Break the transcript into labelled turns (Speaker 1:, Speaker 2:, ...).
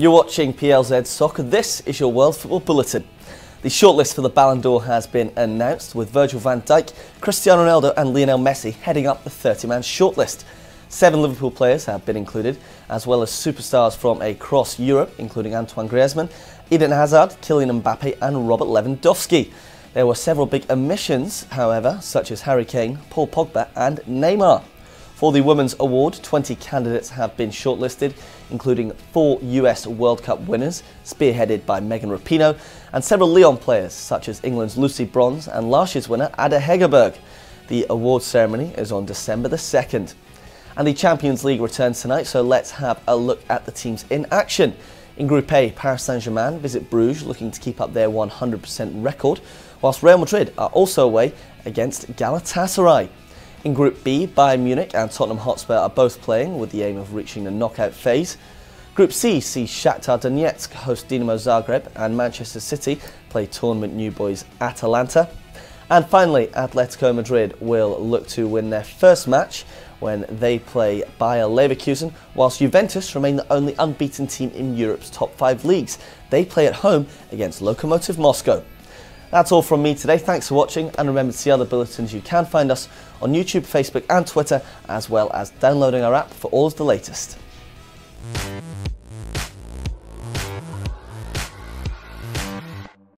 Speaker 1: You're watching PLZ Soccer. This is your World Football Bulletin. The shortlist for the Ballon d'Or has been announced with Virgil van Dijk, Cristiano Ronaldo and Lionel Messi heading up the 30-man shortlist. Seven Liverpool players have been included, as well as superstars from across Europe, including Antoine Griezmann, Eden Hazard, Kylian Mbappe and Robert Lewandowski. There were several big omissions, however, such as Harry Kane, Paul Pogba and Neymar. For the Women's Award, 20 candidates have been shortlisted, including four US World Cup winners, spearheaded by Megan Rapinoe, and several Lyon players, such as England's Lucy Bronze and last year's winner Ada Hegerberg. The award ceremony is on December the 2nd. And the Champions League returns tonight, so let's have a look at the teams in action. In Group A, Paris Saint-Germain visit Bruges looking to keep up their 100% record, whilst Real Madrid are also away against Galatasaray. In Group B, Bayern Munich and Tottenham Hotspur are both playing with the aim of reaching the knockout phase. Group C sees Shakhtar Donetsk host Dinamo Zagreb and Manchester City play tournament new boys Atalanta. And finally, Atletico Madrid will look to win their first match when they play Bayer Leverkusen, whilst Juventus remain the only unbeaten team in Europe's top five leagues. They play at home against Lokomotiv Moscow. That's all from me today. Thanks for watching and remember to see other bulletins. You can find us on YouTube, Facebook and Twitter as well as downloading our app for all of the latest.